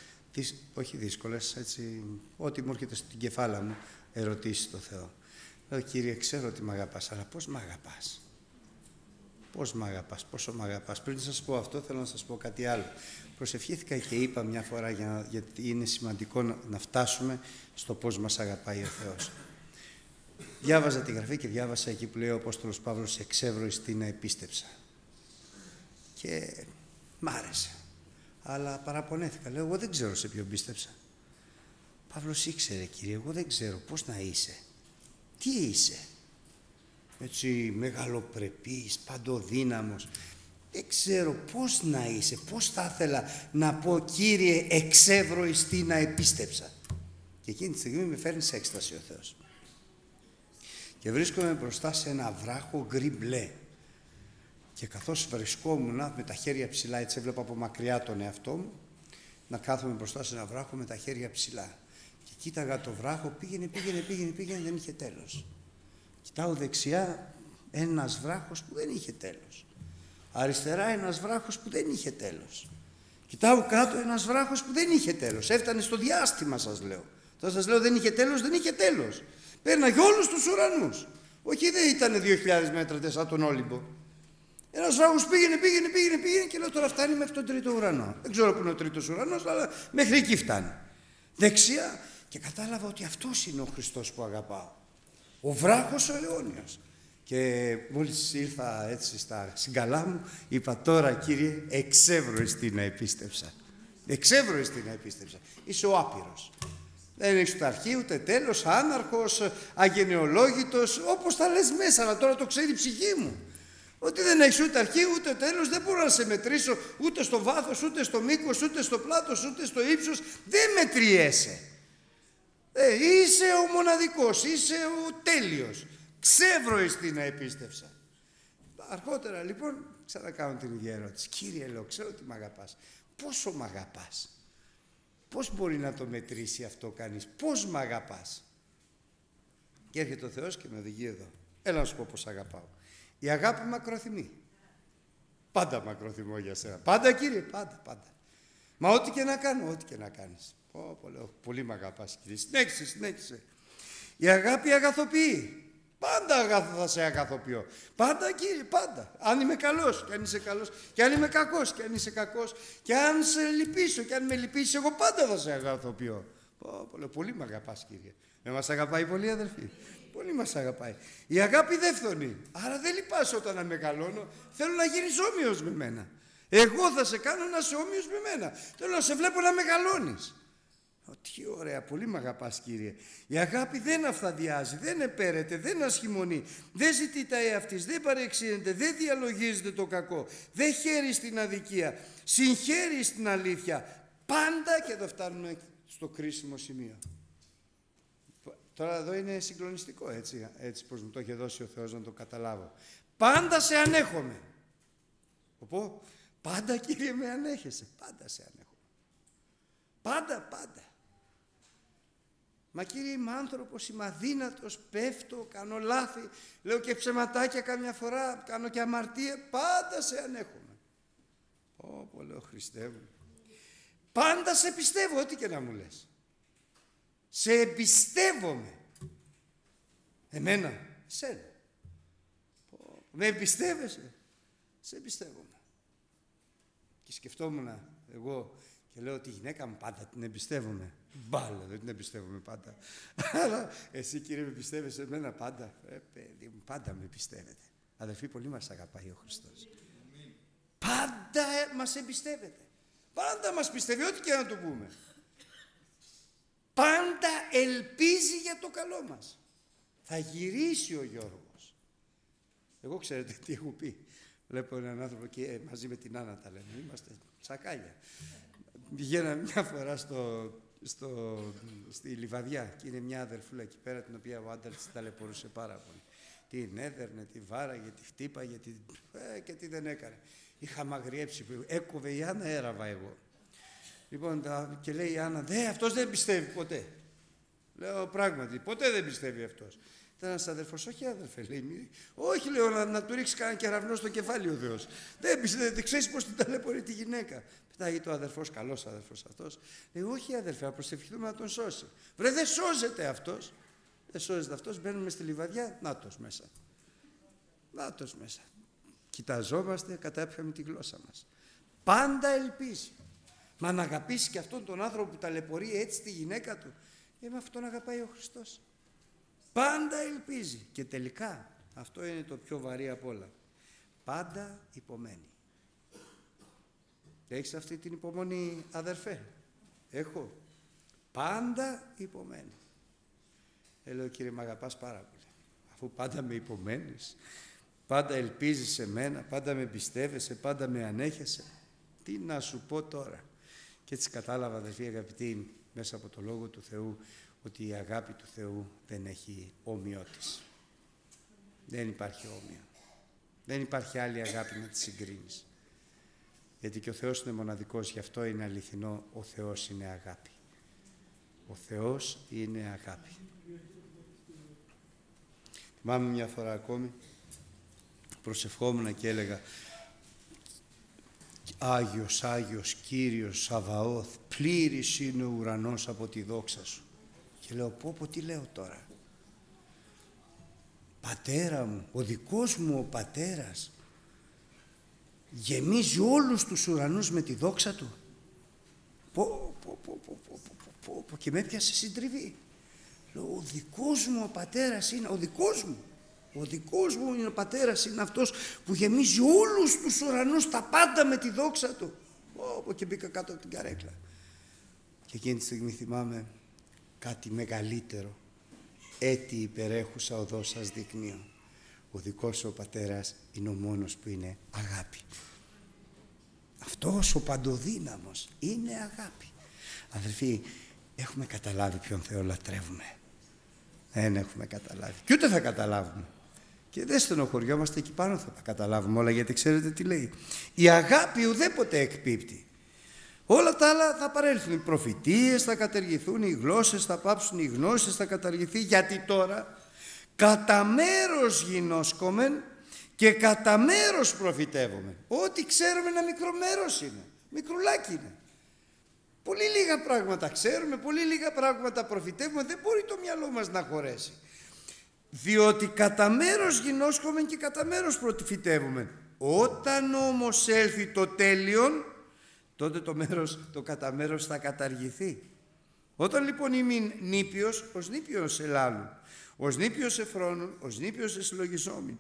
όχι δύσκολες, έτσι, ό,τι μου έρχεται στην κεφάλα μου, ερωτήσεις το Θεό. Λέω, Κύριε, ξέρω ότι με αγαπάς, αλλά πώς με αγαπάς; Πώς με αγαπάς, πόσο με αγαπάς; Πριν σας πω αυτό, θέλω να σας πω κάτι άλλο. Προσευχήθηκα και είπα μια φορά, για, γιατί είναι σημαντικό να, φτάσουμε στο πώς μας αγαπάει ο Θεός. Διάβαζα τη Γραφή και διάβασα εκεί που λέει ο Απόστολος Παύλος «Εξεύρω εις να επίστεψα». Και μ' άρεσε. Αλλά παραπονέθηκα. Λέω, εγώ δεν ξέρω σε ποιο πίστεψα. Παύλος ήξερε, κύριε, εγώ δεν ξέρω πώς να είσαι; Τι είσαι; Έτσι μεγαλοπρεπής, παντοδύναμος. Δεν ξέρω πώς να είσαι, πώς θα ήθελα να πω Κύριε εξεύρω τι να επίστεψα. Και εκείνη τη στιγμή με φέρνει σε έκσταση ο Θεός. Και βρίσκομαι μπροστά σε ένα βράχο γκρι μπλε. Και καθώς βρισκόμουν με τα χέρια ψηλά, έτσι έβλεπα από μακριά τον εαυτό μου, να κάθομαι μπροστά σε ένα βράχο με τα χέρια ψηλά. Και κοίταγα το βράχο, πήγαινε, πήγαινε, πήγαινε, πήγαινε, δεν είχε τέλος. Κοιτάω δεξιά ένας βράχος που δεν είχε τέλος. Αριστερά ένας βράχος που δεν είχε τέλος. Κοιτάω κάτω ένας βράχος που δεν είχε τέλος. Έφτανε στο διάστημα σας λέω. Θα σας λέω δεν είχε τέλος, δεν είχε τέλος. Πέρναγε όλους τους ουρανούς. Όχι δεν ήταν 2.000 μέτρα σαν τον Όλυμπο. Ένας βράχος πήγαινε, πήγαινε, πήγαινε, πήγαινε και λέω τώρα φτάνει μέχρι τον τρίτο ουρανό. Δεν ξέρω πού είναι ο τρίτος ουρανός, αλλά μέχρι εκεί φτάνει. Δεξιά και κατάλαβα ότι αυτός είναι ο Χριστός που αγαπάω. Ο βράχος ο αιώνιος. Και μόλις ήρθα έτσι στα συγκαλά μου, είπα τώρα κύριε, εξεύρω τι να επίστεψα. Εξεύρω τι να επίστεψα. Είσαι ο άπειρος. Δεν έχεις ούτε αρχή ούτε τέλος, άναρχος, αγενεολόγητος, όπως τα λες μέσα, αλλά τώρα το ξέρει η ψυχή μου. Ότι δεν έχεις ούτε αρχή ούτε τέλος, δεν μπορώ να σε μετρήσω ούτε στο βάθος, ούτε στο μήκος, ούτε στο πλάτος, ούτε στο ύψος. Δεν μετριέσαι. Ε, είσαι ο μοναδικός, είσαι ο τέλειος. Ξεύρο την επίστευσα. Αργότερα λοιπόν ξανακάνω την ίδια ερώτηση. Κύριε λέω, ξέρω ότι με αγαπάς. Πόσο με αγαπάς; Πώς μπορεί να το μετρήσει αυτό κανείς; Πώς με αγαπάς; Και έρχεται ο Θεός και με οδηγεί εδώ. Έλα να σου πω πώς αγαπάω. Η αγάπη μακροθυμεί. Πάντα μακροθυμώ για σένα. Πάντα κύριε, πάντα, πάντα. Μα ό,τι και να κάνω, ό,τι και να κάνεις. Πω, πω, λέω, πολύ με αγαπάς κύριε. Συνέχισε, συνέχισε. Η αγάπη αγαθοποιεί. Πάντα αγαθ, θα σε αγαθοποιώ. Πάντα κύριε, πάντα. Αν είμαι καλός και αν είσαι καλός. Και αν είμαι κακός και αν είσαι κακός. Και αν σε λυπήσω και αν με λυπήσεις εγώ πάντα θα σε αγαθοποιώ. Πω, πω, λέω, πολύ με αγαπάς κύριε. Με μας αγαπάει πολύ αδελφοί. Πολύ μας αγαπάει. Η αγάπη δεν φθονεί. Άρα δεν λυπάσαι όταν μεγαλώνω. Θέλω να γίνεις όμοιος με μένα. Εγώ θα σε κάνω να είσαι όμοιος με μένα. Θέλω να σε βλέπω να μεγαλώνεις. Τι ωραία, πολύ με αγαπάς Κύριε. Η αγάπη δεν αυθαδιάζει, δεν επέρεται, δεν ασχημονεί, δεν ζητεί τα εαυτής, δεν παρεξήνεται, δεν διαλογίζεται το κακό, δεν χαίρει στην αδικία, συγχαίρει στην αλήθεια. Πάντα και εδώ φτάνουμε στο κρίσιμο σημείο. Τώρα εδώ είναι συγκλονιστικό έτσι, έτσι πως μου το έχει δώσει ο Θεός να το καταλάβω. Πάντα σε ανέχομαι. Οπό, πάντα Κύριε με ανέχεσαι, πάντα σε ανέχομαι. Πάντα, πάντα. Μα Κύριε είμαι άνθρωπος, είμαι αδύνατος, πέφτω, κάνω λάθη, λέω και ψεματάκια καμιά φορά, κάνω και αμαρτία, πάντα σε ανέχομαι. Πω, λέω Χριστέ μου. Πάντα σε πιστεύω, ό,τι και να μου λες. Σε εμπιστεύομαι. Εμένα, σένα. Με εμπιστεύεσαι. Σε εμπιστεύομαι. Και σκεφτόμουν εγώ και λέω ότι η γυναίκα μου πάντα την εμπιστεύομαι. Μπάλα, δεν την εμπιστεύομαι πάντα. Αλλά εσύ κύριε με πιστεύεσαι εμένα πάντα; Ε, παιδί μου, πάντα με πιστεύετε. Αδελφοί, πολύ μας αγαπάει ο Χριστός. Πάντα ε, μας εμπιστεύεται. Πάντα μας πιστεύει, ό,τι και να το πούμε πάντα ελπίζει για το καλό μας. Θα γυρίσει ο Γιώργος. Εγώ ξέρετε τι έχω πει. Βλέπω έναν άνθρωπο και ε, μαζί με την Άννα τα λέμε. Είμαστε τσακάλια. Πηγαίναμε μια φορά στο, στο, στη Λιβαδιά και είναι μια αδερφούλα εκεί πέρα την οποία ο άντρας της ταλαιπωρούσε πάρα πολύ. Τι έδερνε, τι βάραγε, τι χτύπαγε τι, ε, και τι δεν έκανε. Είχα μαγριέψει, έκοβε η Άννα, έραβα εγώ. Λοιπόν, και λέει η Άννα, δε, αυτός δεν πιστεύει ποτέ. Λέω, πράγματι, ποτέ δεν πιστεύει αυτός. Ήταν ένας αδερφός, όχι αδερφέ, λέει. Όχι, λέω, να, να του ρίξει κανένα κεραυνό στο κεφάλι ο Θεός. Δεν πιστεύει, δεν ξέρεις πώς την ταλαιπωρεί τη γυναίκα. Πετάει το αδερφός, καλός αδερφός αυτός. Λέει, όχι αδερφέ, να προσευχηθούμε να τον σώσει. Βρε, δεν σώζεται αυτός. Δεν σώζεται αυτός, μπαίνουμε στη λιβαδιά, νάτο μέσα. Νάτο μέσα. Κοιταζόμαστε, κατάπιαμε τη γλώσσα μας. Πάντα ελπίζει. Μα να αγαπήσει και αυτόν τον άνθρωπο που ταλαιπωρεί έτσι τη γυναίκα του. Ε, με αυτόν αγαπάει ο Χριστός. Πάντα ελπίζει. Και τελικά, αυτό είναι το πιο βαρύ απ' όλα. Πάντα υπομένει. Έχεις αυτή την υπομονή αδερφέ; Έχω. Πάντα υπομένει. Ε, λέω κύριε, με αγαπάς πάρα πολύ. Αφού πάντα με υπομένεις, Πάντα ελπίζεις σε μένα, πάντα με πιστεύεσαι, πάντα με ανέχεσαι. Τι να σου πω τώρα. Και έτσι κατάλαβα, αδελφοί αγαπητοί, μέσα από το Λόγο του Θεού, ότι η αγάπη του Θεού δεν έχει όμοιό της. Δεν υπάρχει όμοιο. Δεν υπάρχει άλλη αγάπη να τη συγκρίνεις. Γιατί και ο Θεός είναι μοναδικός, γι' αυτό είναι αληθινό, ο Θεός είναι αγάπη. Ο Θεός είναι αγάπη. Θυμάμαι μια φορά ακόμη, προσευχόμουν και έλεγα Άγιος, Άγιος, Κύριος, Σαβαώθ, πλήρης είναι ο ουρανός από τη δόξα Σου. Και λέω, πω πω τι λέω τώρα. Πατέρα μου, ο δικός μου ο πατέρας γεμίζει όλους τους ουρανούς με τη δόξα Του. Πω, πω, πω, πω, πω, πω, πω, πω, και με έπιασε συντριβή. Λέω, ο δικός μου ο πατέρας είναι, ο δικός μου. Ο δικός μου είναι ο πατέρας, είναι αυτός που γεμίζει όλους τους ουρανούς τα πάντα με τη δόξα του. Πω, και μπήκα κάτω από την καρέκλα. Και εκείνη τη στιγμή θυμάμαι κάτι μεγαλύτερο. Έτη υπερέχουσα οδός σας δεικνύω. Ο δικός ο πατέρας είναι ο μόνος που είναι αγάπη. Αυτός ο παντοδύναμος είναι αγάπη. Αδελφοί, έχουμε καταλάβει ποιον Θεό λατρεύουμε. Δεν έχουμε καταλάβει. Και ούτε θα καταλάβουμε. Και δεν στενοχωριόμαστε εκεί πάνω θα τα καταλάβουμε όλα γιατί ξέρετε τι λέει. Η αγάπη ουδέποτε εκπίπτει. Όλα τα άλλα θα παρέλθουν. Οι προφητείες θα καταργηθούν, οι γλώσσες θα πάψουν, οι γνώσεις θα καταργηθεί. Γιατί τώρα κατά μέρος γινώσκομεν και κατά μέρος προφητεύουμε. Ό,τι ξέρουμε ένα μικρό μέρος είναι. Μικρουλάκι είναι. Πολύ λίγα πράγματα ξέρουμε, πολύ λίγα πράγματα προφητεύουμε. Δεν μπορεί το μυαλό μας να χωρέσει. Διότι κατά μέρος γινώσκομεν και κατά μέρος προφητεύουμε. Όταν όμως έλθει το τέλειον, τότε το μέρος, το κατά μέρος θα καταργηθεί. Όταν λοιπόν είμαι νήπιος, ως νήπιος ελάλου, ως νήπιος εφρόνων, ως νήπιος εσυλλογισόμην.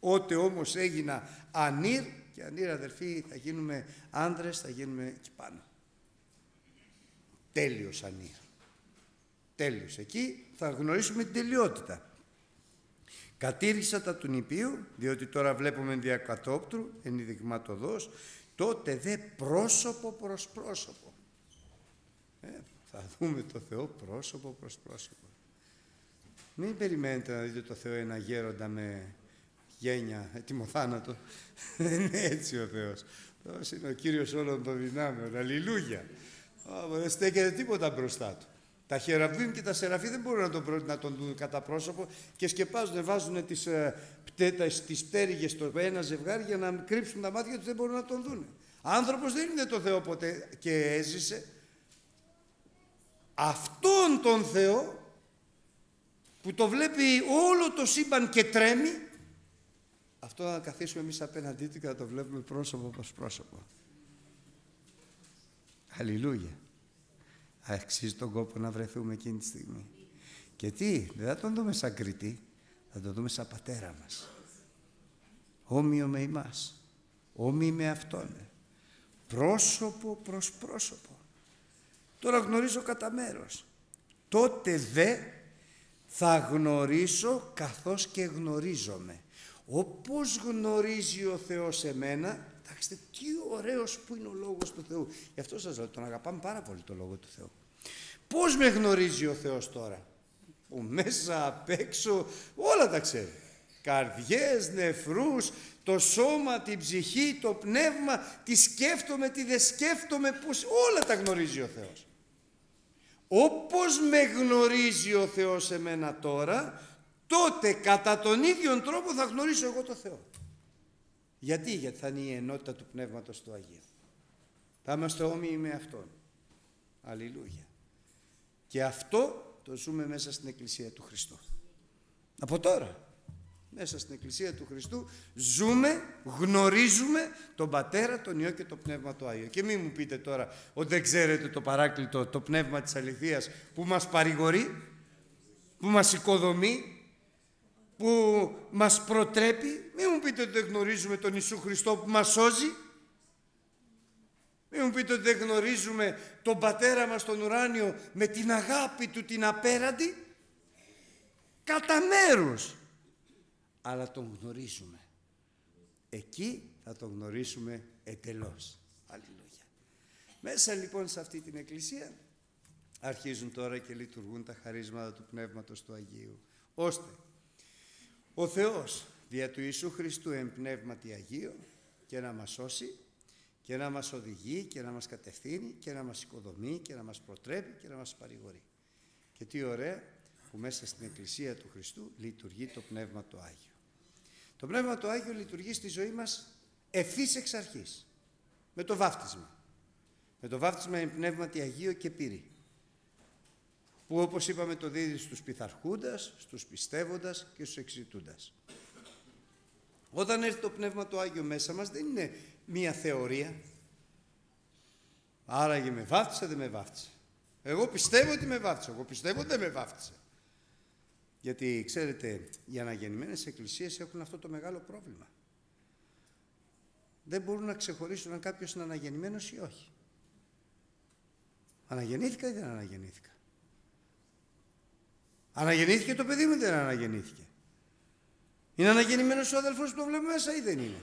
Ότε όμως έγινα ανήρ, και ανήρ αδερφοί θα γίνουμε άνδρες, θα γίνουμε εκεί πάνω. Τέλειος ανήρ. Τέλειος. Εκεί θα γνωρίσουμε την τελειότητα. Κατήρισα τα του νηπίου, διότι τώρα βλέπουμε διακατόπτρου, ενδειγματοδός, τότε δε πρόσωπο προς πρόσωπο. Ε, θα δούμε το Θεό πρόσωπο προς πρόσωπο. Μην περιμένετε να δείτε το Θεό ένα γέροντα με γένια, έτοιμο θάνατο. Δεν είναι έτσι ο Θεός. Θεός είναι ο Κύριος όλων των δυνάμεων. Αλληλούια. Δεν στέκεται τίποτα μπροστά Του. Τα χεραβίμ και τα σεραφεί δεν μπορούν να τον, να τον δουν κατά πρόσωπο και σκεπάζουν, βάζουν τις, ε, τις πτέρυγες στο ένα ζευγάρι για να κρύψουν τα μάτια τους, δεν μπορούν να τον δουν. Άνθρωπος δεν είναι το Θεό ποτέ και έζησε. Αυτόν τον Θεό που το βλέπει όλο το σύμπαν και τρέμει, αυτό να καθίσουμε εμείς απέναντί του και να το βλέπουμε πρόσωπο προς πρόσωπο. Αλληλούια. Αξίζει τον κόπο να βρεθούμε εκείνη τη στιγμή. Και τι, δεν θα τον δούμε σαν κριτή, θα τον δούμε σαν πατέρα μας. Όμοιο με εμάς, όμοιο με Αυτόν. Πρόσωπο προς πρόσωπο. Τώρα γνωρίζω κατά μέρος. Τότε δε θα γνωρίσω καθώς και γνωρίζομαι. Όπως γνωρίζει ο Θεός εμένα, κοιτάξτε τι ωραίος που είναι ο Λόγος του Θεού. Γι' αυτό σας λέω, τον αγαπάμε πάρα πολύ το Λόγο του Θεού. Πώς με γνωρίζει ο Θεός τώρα; Που μέσα, απ' έξω, όλα τα ξέρει. Καρδιές, νεφρούς, το σώμα, την ψυχή, το πνεύμα, τι σκέφτομαι, τι δεν σκέφτομαι, πώς, όλα τα γνωρίζει ο Θεός. Όπως με γνωρίζει ο Θεός εμένα τώρα, τότε κατά τον ίδιο τρόπο θα γνωρίσω εγώ το Θεό. Γιατί, γιατί θα είναι η ενότητα του Πνεύματος του Αγίου. Θα είμαστε όμοιοι με Αυτόν. Αλληλούια. Και αυτό το ζούμε μέσα στην Εκκλησία του Χριστού. Από τώρα μέσα στην Εκκλησία του Χριστού ζούμε, γνωρίζουμε τον Πατέρα, τον Υιό και το Πνεύμα του Άγιο. Και μην μου πείτε τώρα ότι δεν ξέρετε το παράκλητο, το Πνεύμα της Αληθείας που μας παρηγορεί, που μας οικοδομεί, που μας προτρέπει. Μην μου πείτε ότι δεν γνωρίζουμε τον Ιησού Χριστό που μας σώζει. Μην μου πείτε ότι δεν γνωρίζουμε τον Πατέρα μας τον ουράνιο με την αγάπη Του την απέραντη. Κατά μέρους αλλά τον γνωρίζουμε. εκεί θα τον γνωρίσουμε ετελώς. Αλληλούια. Μέσα λοιπόν σε αυτή την εκκλησία αρχίζουν τώρα και λειτουργούν τα χαρίσματα του Πνεύματος του Αγίου. Ώστε ο Θεός δια του Ιησού Χριστού εμπνεύματι Αγίο και να μας σώσει και να μας οδηγεί και να μας κατευθύνει και να μας οικοδομεί και να μας προτρέπει και να μας παρηγορεί. Και τι ωραία που μέσα στην Εκκλησία του Χριστού λειτουργεί το Πνεύμα το Άγιο. Το Πνεύμα το Άγιο λειτουργεί στη ζωή μας ευθύς εξ αρχής, με το βάφτισμα. Με το βάφτισμα είναι Πνεύματι Αγίο και πύρη που όπως είπαμε το δίδει στους πειθαρχούντας, στους πιστεύοντας και στους εξητούντας. Όταν έρθει το Πνεύμα το Άγιο μέσα μας δεν είναι μία θεωρία. Άραγε με βάφτισε, δεν με βάφτισε. Εγώ πιστεύω ότι με βάφτισε, εγώ πιστεύω ότι δεν με βάφτισε. Γιατί ξέρετε, οι αναγεννημένες εκκλησίες έχουν αυτό το μεγάλο πρόβλημα. Δεν μπορούν να ξεχωρίσουν αν κάποιος είναι αναγεννημένος ή όχι. Αναγεννήθηκα ή δεν αναγεννήθηκα. Αναγεννήθηκε το παιδί μου ή δεν αναγεννήθηκε; Είναι αναγεννημένος ο αδελφός που το βλέπω μέσα ή δεν είναι;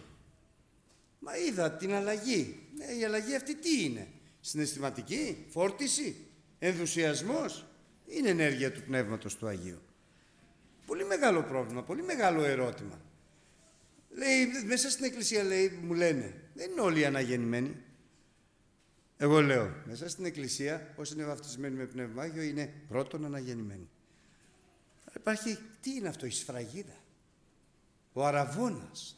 Μα είδα την αλλαγή. Ναι, η αλλαγή αυτή τι είναι; Συναισθηματική, φόρτιση, ενθουσιασμός; Είναι ενέργεια του Πνεύματος του Αγίου. Πολύ μεγάλο πρόβλημα, πολύ μεγάλο ερώτημα. Λέει, μέσα στην εκκλησία λέει, μου λένε, δεν είναι όλοι αναγεννημένοι. Εγώ λέω, μέσα στην εκκλησία, όσοι είναι βαφτισμένοι με πνευμάγιο, είναι πρώτον αναγεννημένοι. Υπάρχει, τι είναι αυτό, η σφραγίδα; Ο αραβώνας.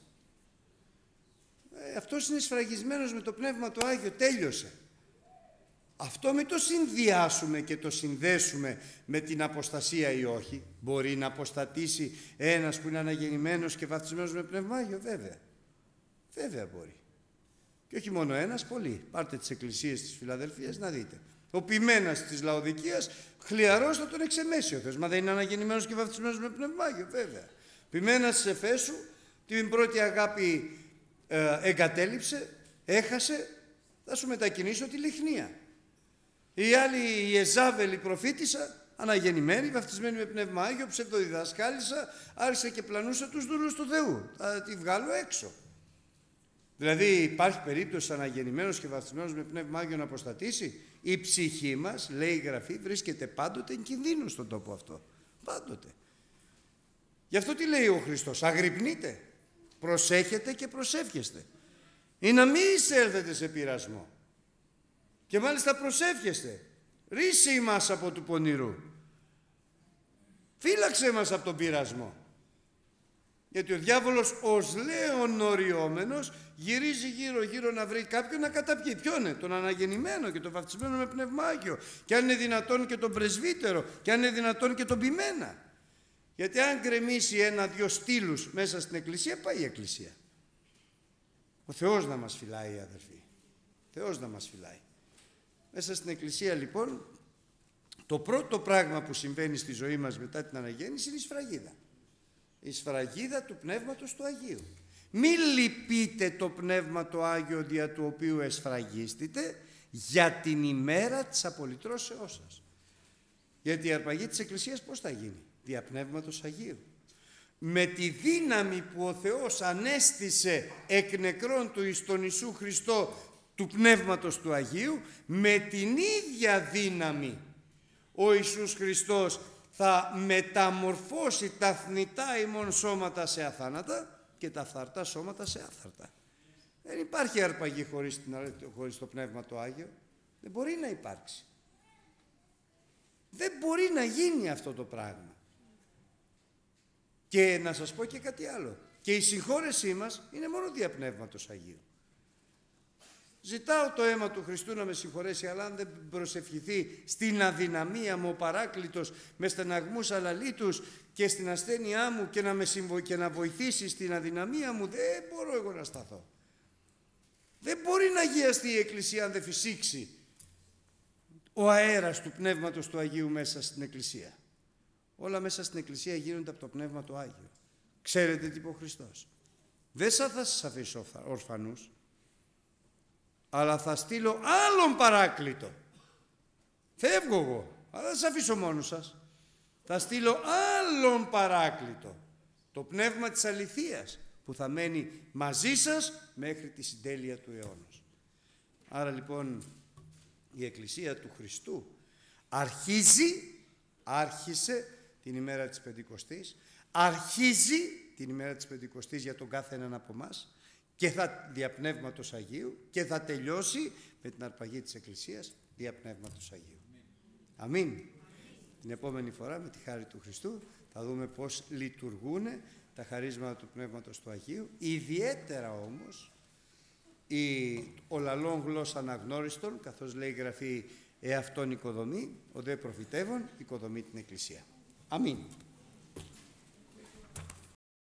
Ε, αυτός είναι σφραγισμένος με το Πνεύμα το Άγιο, τέλειωσε. Αυτό μην το συνδυάσουμε και το συνδέσουμε με την αποστασία ή όχι. Μπορεί να αποστατήσει ένας που είναι αναγεννημένος και βαφτισμένος με πνευμάγιο, βέβαια. Βέβαια μπορεί. Και όχι μόνο ένας, πολλοί. Πάρτε τις εκκλησίες της Φιλαδελφίας να δείτε. Ο ποιμένας της Λαοδικίας χλιαρός θα τον εξεμέσει ο Θεός. Μα δεν είναι αναγεννημένος και βαφτισμένος με πνευμάγιο, βέβαια. Ποιμένας της Εφέσου την πρώτη αγάπη ε, εγκατέλειψε, έχασε, θα σου μετακινήσω τη λιχνία. Η άλλη η Εζάβελ η προφήτησα, αναγεννημένη, βαφτισμένη με πνεύμα Άγιο, ψευδοδιδασκάλισα, άρχισε και πλανούσε τους δούλους του Θεού. Θα τη βγάλω έξω. Δηλαδή υπάρχει περίπτωση αναγεννημένος και βαφτισμένος με πνεύμα Άγιο να αποστατήσει. Η ψυχή μας, λέει η Γραφή, βρίσκεται πάντοτε εν κινδύνου στον τόπο αυτό. Πάντοτε. Γι' αυτό τι λέει ο Χριστός. Αγρυπνείτε, προσέχετε και προσεύχεστε. Ή να μην εισέλθετε σε πειρασμό. Και μάλιστα προσεύχεστε. Ρίσε μας από του πονηρού. Φύλαξε μας από τον πειρασμό. Γιατί ο διάβολος ως λέον οριόμενος γυρίζει γύρω γύρω να βρει κάποιον να καταπιεί. Ποιον είναι, τον αναγεννημένο και τον βαφτισμένο με πνευμάγιο. Και αν είναι δυνατόν και τον πρεσβύτερο και αν είναι δυνατόν και τον ποιμένα. Γιατί αν γκρεμίσει ένα-δυο στήλους μέσα στην εκκλησία πάει η εκκλησία. Ο Θεός να μας φυλάει αδερφοί. Θεός να μας φυλάει. Μέσα στην Εκκλησία λοιπόν το πρώτο πράγμα που συμβαίνει στη ζωή μας μετά την αναγέννηση είναι η σφραγίδα. Η σφραγίδα του Πνεύματος του Αγίου. Μην λυπείτε το Πνεύμα το Άγιο δια του οποίου εσφραγίστητε για την ημέρα της απολυτρώσεώς σας. Γιατί η αρπαγή της Εκκλησίας πώς θα γίνει; Δια Πνεύματος Αγίου. Με τη δύναμη που ο Θεός ανέστησε εκ νεκρών του εις τον Ιησού Χριστό του Πνεύματος του Αγίου με την ίδια δύναμη ο Ιησούς Χριστός θα μεταμορφώσει τα θνητά ημών σώματα σε αθάνατα και τα φθαρτά σώματα σε άθαρτα. Δεν υπάρχει αρπαγή χωρίς, χωρίς το Πνεύμα το Άγιο. Δεν μπορεί να υπάρξει. Δεν μπορεί να γίνει αυτό το πράγμα. Και να σας πω και κάτι άλλο. Και η συγχώρεσή μας είναι μόνο δια Πνεύματος Αγίου. Ζητάω το αίμα του Χριστού να με συγχωρέσει, αλλά αν δεν προσευχηθεί στην αδυναμία μου ο παράκλητος με στεναγμούς αλαλήτους και στην ασθένειά μου και να, με συμβο... και να βοηθήσει στην αδυναμία μου, δεν μπορώ εγώ να σταθώ. Δεν μπορεί να αγιαστεί η Εκκλησία αν δεν φυσήξει ο αέρας του Πνεύματος του Αγίου μέσα στην Εκκλησία. Όλα μέσα στην Εκκλησία γίνονται από το Πνεύμα του Άγιο. Ξέρετε τι είπε ο Χριστός; Δεν θα σας αφήσω ορφανούς, αλλά θα στείλω άλλον παράκλητο. Φεύγω εγώ, αλλά δεν σας αφήσω μόνος σας. Θα στείλω άλλον παράκλητο. Το πνεύμα της αληθείας, που θα μένει μαζί σας μέχρι τη συντέλεια του αιώνος. Άρα λοιπόν η Εκκλησία του Χριστού αρχίζει, άρχισε την ημέρα της Πεντηκοστής, αρχίζει την ημέρα της Πεντηκοστής για τον κάθε έναν από εμάς και θα διαπνεύματος Αγίου και θα τελειώσει με την αρπαγή της Εκκλησίας διαπνεύματος Αγίου. Αμήν. Την επόμενη φορά με τη χάρη του Χριστού θα δούμε πώς λειτουργούν τα χαρίσματα του Πνεύματος του Αγίου, ιδιαίτερα όμως η, ο λαλόν γλώσσα αναγνώριστον, καθώς λέει η Γραφή «εαυτόν οικοδομή», ο δε προφητεύων οικοδομεί την Εκκλησία. Αμήν.